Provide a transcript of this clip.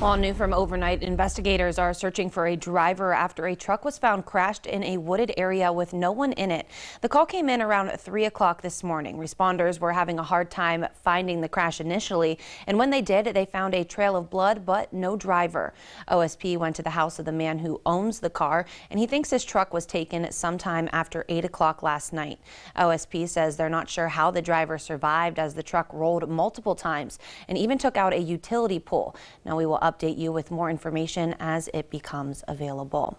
Well, new from overnight, investigators are searching for a driver after a truck was found crashed in a wooded area with no one in it. The call came in around 3 o'clock this morning. Responders were having a hard time finding the crash initially, and when they did, they found a trail of blood but no driver. OSP went to the house of the man who owns the car, and he thinks his truck was taken sometime after 8 o'clock last night. OSP says they're not sure how the driver survived as the truck rolled multiple times and even took out a utility pole. Now we will update you with more information as it becomes available.